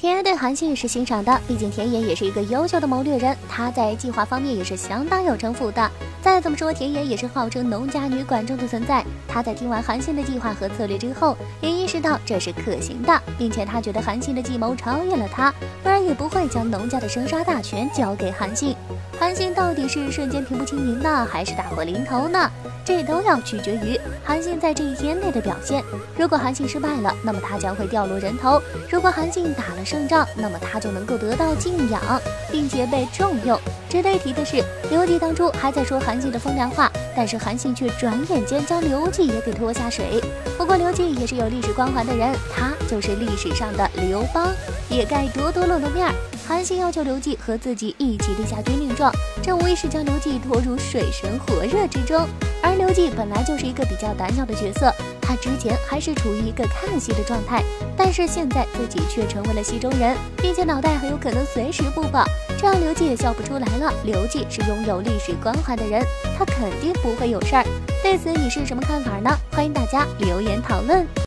田野对韩信是欣赏的，毕竟田野也是一个优秀的谋略人，他在计划方面也是相当有城府的。再怎么说，田野也是号称农家女管仲的存在。他在听完韩信的计划和策略之后，也意识到这是可行的，并且他觉得韩信的计谋超越了他，不然也不会将农家的生杀大权交给韩信。韩信到底是瞬间平步青云呢，还是大祸临头呢？这都要取决于韩信在这一天内的表现。如果韩信失败了，那么他将会掉落人头；如果韩信打了胜仗，那么他就能够得到敬仰，并且被重用。值得一提的是，刘季当初还在说韩信的风凉话，但是韩信却转眼间将刘季也给拖下水。不过刘季也是有历史光环的人，他就是历史上的刘邦，也该多多露露面儿。韩信要求刘季和自己一起立下军令状，这无疑是将刘季拖入水深火热之中。而刘季本来就是一个比较胆小的角色，他之前还是处于一个看戏的状态，但是现在自己却成为了戏中人，并且脑袋很有可能随时不保，这样刘季也笑不出来了。刘季是拥有历史光环的人，他肯定不会有事儿。对此你是什么看法呢？欢迎大家留言讨论。